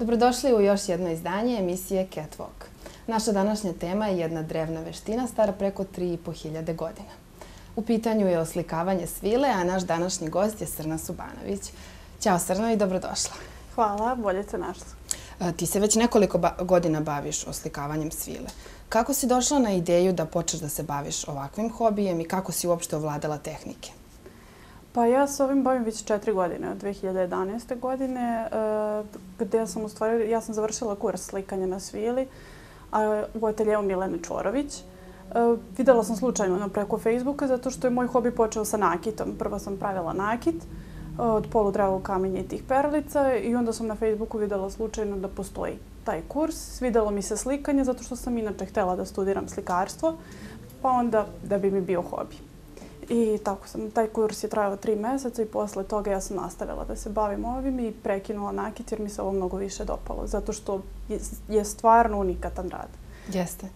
Dobrodošli u još jedno izdanje emisije Catwalk. Naša današnja tema je jedna drevna veština stara preko 3.500 godina. U pitanju je oslikavanje svile, a naš današnji gost je Srna Subanović. Ćao Srno i dobrodošla. Hvala, bolje se našla. Ti se već nekoliko godina baviš oslikavanjem svile. Kako si došla na ideju da počneš da se baviš ovakvim hobijem i kako si uopšte ovladala tehnike? Pa ja se ovim bavim već četiri godine, od 2011. godine, eh, gdje sam u stvari, ja sam završila kurs slikanja na svili u ateljevu Milene Čorović. Eh, videla sam slučajno preko Facebooka zato što je moj hobi počeo sa nakitom. Prvo sam pravila nakit eh, od poludravog kamenja i tih perlica i onda sam na Facebooku videla slučajno da postoji taj kurs. Svidelo mi se slikanje zato što sam inače htjela da studiram slikarstvo, pa onda da bi mi bio hobi. I tako sam, taj kurs je trajao tri meseca i posle toga ja sam nastavila da se bavim ovim i prekinula nakit jer mi se ovo mnogo više dopalo, zato što je stvarno unikatan rad. Jeste.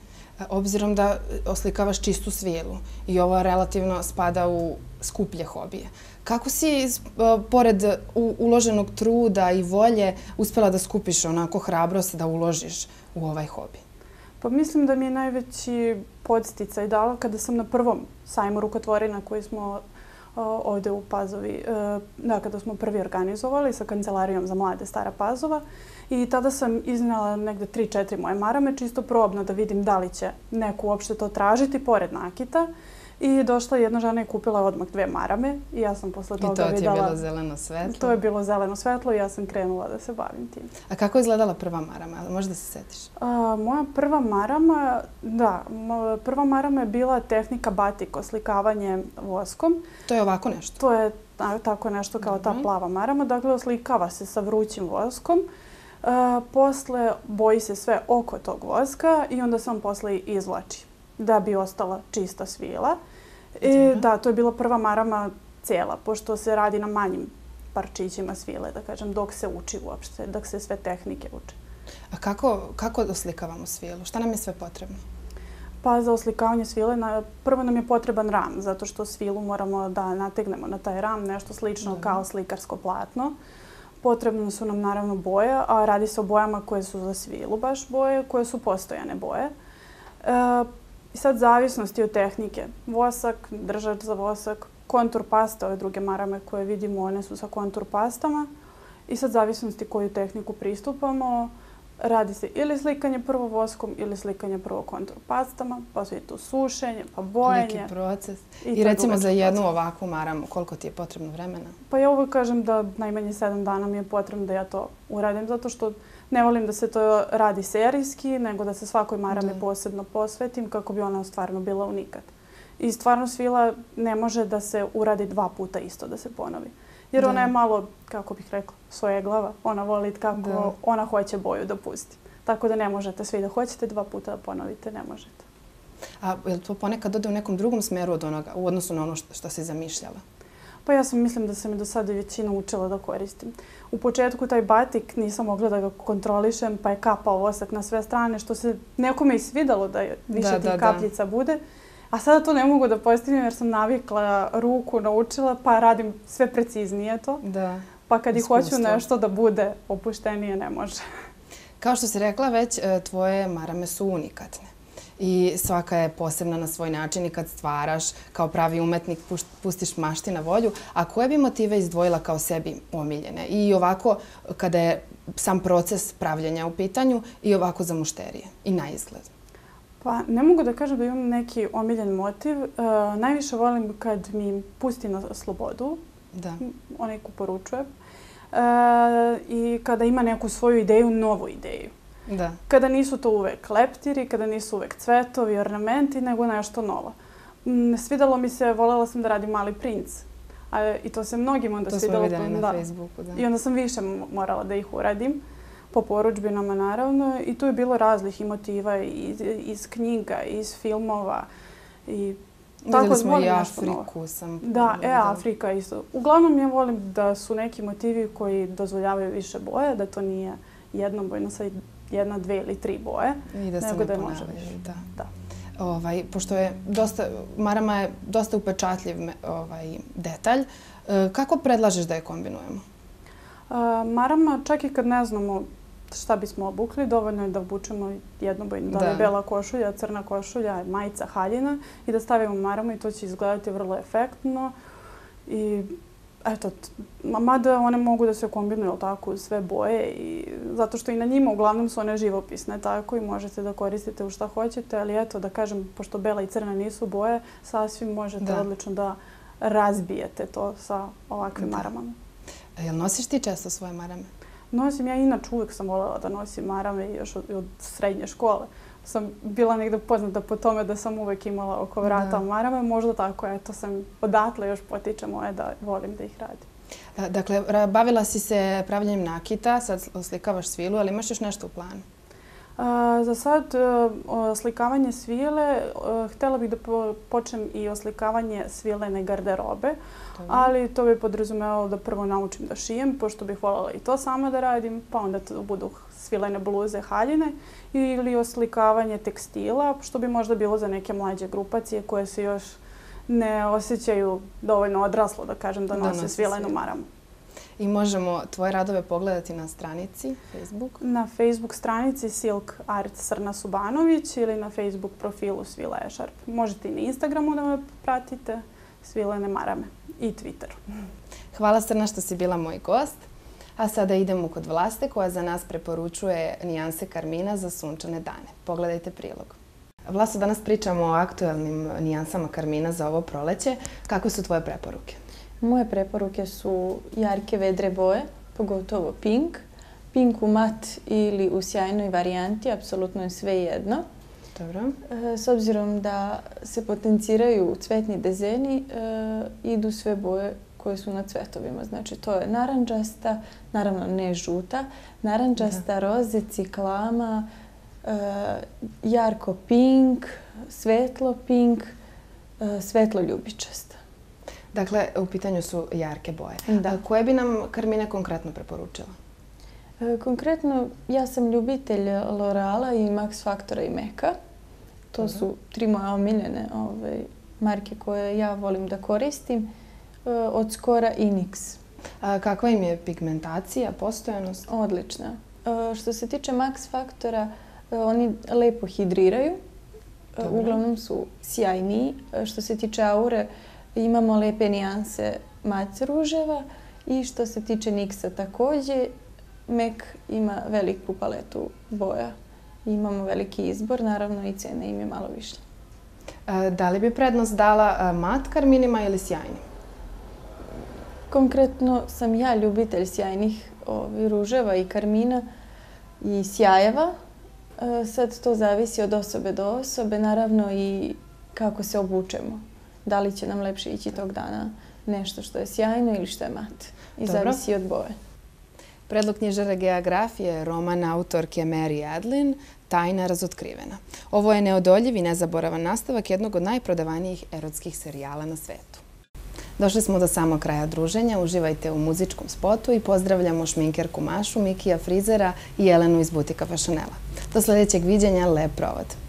E, obzirom da e, oslikavaš čistu svijelu i ovo relativno spada u skuplje hobije, kako si, e, pored uloženog truda i volje, uspela da skupiš onako hrabrost da uložiš u ovaj hobi? Pa mislim da mi je najveći podsticaj dala kada sam na prvom sajmu rukotvorina koji smo ovdje u Pazovi, e, da, kada smo prvi organizovali sa Kancelarijom za mlade Stara Pazova. I tada sam iznala negde 3-4 moje marame, čisto probno da vidim da li će neko uopšte to tražiti pored nakita. I došla jedna žena i kupila odmah dve marame i ja sam posle toga videla... I to ti je bilo zeleno svetlo? To je bilo zeleno svetlo i ja sam krenula da se bavim tim. A kako je izgledala prva marama? Možda se setiš? A, moja prva marama, da, prva marama je bila tehnika batik, oslikavanje voskom. To je ovako nešto? To je tako nešto kao ta mhm. plava marama. Dakle, oslikava se sa vrućim voskom. A, posle boji se sve oko tog voska i onda sam posle izvlači da bi ostala čista svila. E, da, to je bila prva marama cela, pošto se radi na manjim parčićima svile, da kažem, dok se uči uopšte, dok se sve tehnike uče. A kako, kako oslikavamo svilu? Šta nam je sve potrebno? Pa za oslikavanje svile, na, prvo nam je potreban ram, zato što svilu moramo da nategnemo na taj ram, nešto slično kao slikarsko platno. Potrebno su nam naravno boje, a radi se o bojama koje su za svilu baš boje, koje su postojane boje. E, I sad zavisnosti od tehnike. Vosak, držač za vosak, kontur pasta, ove druge marame koje vidimo, one su sa kontur pastama. I sad zavisnosti koju tehniku pristupamo, radi se ili slikanje prvo voskom ili slikanje prvo kontur pastama, pa su i tu sušenje, pa bojenje. Neki proces. I, I recimo za jednu proces. ovakvu maramu, koliko ti je potrebno vremena? Pa ja uvijek kažem da najmanje sedam dana mi je potrebno da ja to uradim, zato što ne volim da se to radi serijski, nego da se svakoj marame posebno posvetim kako bi ona stvarno bila unikat. I stvarno svila ne može da se uradi dva puta isto da se ponovi. Jer ona je malo, kako bih rekla, svoje glava. Ona voli kako ona hoće boju da pusti. Tako da ne možete svi da hoćete dva puta da ponovite, ne možete. A je li to ponekad ode u nekom drugom smeru od onoga, u odnosu na ono što si zamišljala? Pa ja sam mislim da sam i do sada većina učila da koristim. U početku taj batik nisam mogla da ga kontrolišem, pa je kapao vosak na sve strane, što se nekome i svidalo da više da, tih da, kapljica da. bude. A sada to ne mogu da postavim jer sam navikla ruku, naučila, pa radim sve preciznije to. Da. Pa kad i hoću nešto da bude opuštenije, ne može. Kao što si rekla već, e, tvoje marame su unikatne i svaka je posebna na svoj način i kad stvaraš kao pravi umetnik pustiš mašti na volju. A koje bi motive izdvojila kao sebi omiljene? I ovako kada je sam proces pravljenja u pitanju i ovako za mušterije i na izgled? Pa ne mogu da kažem da imam neki omiljen motiv. Uh, najviše volim kad mi pusti na slobodu. Da. Onaj ko poručuje. Uh, I kada ima neku svoju ideju, novu ideju. Da. Kada nisu to uvek leptiri, kada nisu uvek cvetovi, ornamenti, nego nešto novo. Mm, svidalo mi se, voljela sam da radim Mali princ. A, I to se mnogim onda svidalo. To smo vidjeli na Facebooku, da. I onda sam više morala da ih uradim po poručbinama, naravno. I tu je bilo razlih i motiva iz, iz knjiga, iz filmova. I Vidjeli smo i Afriku. Sam da, e, Afrika isto. Uglavnom ja volim da su neki motivi koji dozvoljavaju više boje, da to nije jednobojno, sad jedna, dve ili tri boje. I da se ne ponavljaju, da. da. Ovaj, pošto je dosta, marama je dosta upečatljiv ovaj, detalj, e, kako predlažeš da je kombinujemo? Uh, marama, čak i kad ne znamo šta bismo obukli, dovoljno je da obučemo jednobojnu, da li je bela košulja, crna košulja, majica, haljina i da stavimo maramu i to će izgledati vrlo efektno. I eto, mada one mogu da se kombinuju tako sve boje i zato što i na njima uglavnom su one živopisne tako i možete da koristite u šta hoćete, ali eto da kažem, pošto bela i crna nisu boje, sasvim možete odlično da razbijete to sa ovakvim maramama. Jel nosiš ti često svoje marame? Nosim, ja inače uvijek sam voljela da nosim marame još od, od srednje škole. Sam bila negdje poznata po tome da sam uvijek imala oko vrata marame. Možda tako, eto sam odatle još potiče moje da volim da ih radim. Dakle, bavila si se pravljanjem nakita, sad oslikavaš svilu, ali imaš još nešto u planu? Za sad, e, oslikavanje svile, e, htjela bih da počnem i oslikavanje svilene garderobe, ali to bi podrazumevalo da prvo naučim da šijem, pošto bih voljela i to sama da radim, pa onda budu svilene bluze, haljine ili oslikavanje tekstila, što bi možda bilo za neke mlađe grupacije koje se još ne osjećaju dovoljno odraslo, da kažem, da nose svilenu maramu. I možemo tvoje radove pogledati na stranici Facebook? Na Facebook stranici Silk Art Srna Subanović ili na Facebook profilu Svila Ešarp. Možete i na Instagramu da me pratite, Svilene Marame i Twitter. Hvala Srna što si bila moj gost. A sada idemo kod Vlaste koja za nas preporučuje nijanse karmina za sunčane dane. Pogledajte prilog. Vlasto, danas pričamo o aktuelnim nijansama karmina za ovo proleće. Kako su tvoje preporuke? Moje preporuke su jarke vedre boje, pogotovo pink. Pink u mat ili u sjajnoj varijanti, apsolutno je sve jedno. Dobro. E, s obzirom da se potenciraju cvetni dezeni, e, idu sve boje koje su na cvetovima. Znači, to je naranđasta, naravno ne žuta, naranđasta, roze, ciklama, e, jarko pink, svetlo pink, svetlo ljubičasta. Dakle, u pitanju su jarke boje. Da. Koje bi nam Karmina konkretno preporučila? E, konkretno, ja sam ljubitelj L'Oreala i Max Factora i Meka. To su tri moje omiljene ovaj, marke koje ja volim da koristim. E, od skora i NYX. A kakva im je pigmentacija, postojanost? Odlična. E, što se tiče Max Factora, oni lepo hidriraju. Uglavnom su sjajniji. Što se tiče aure, imamo lepe nijanse mace ruževa i što se tiče Nixa takođe, MAC ima veliku paletu boja. Imamo veliki izbor, naravno i cena im je malo više. E, da li bi prednost dala e, mat karminima ili sjajnim? Konkretno sam ja ljubitelj sjajnih ruževa i karmina i sjajeva. E, sad to zavisi od osobe do osobe, naravno i kako se obučemo da li će nam lepše ići tog dana nešto što je sjajno ili što je mat. I zavisi od boje. Predlog knjižara geografije je roman autorke Mary Adlin, Tajna razotkrivena. Ovo je neodoljiv i nezaboravan nastavak jednog od najprodavanijih erotskih serijala na svetu. Došli smo do samog kraja druženja. Uživajte u muzičkom spotu i pozdravljamo šminkerku Mašu, Mikija Frizera i Jelenu iz Butika Fashionela. Do sljedećeg viđenja, lep provod.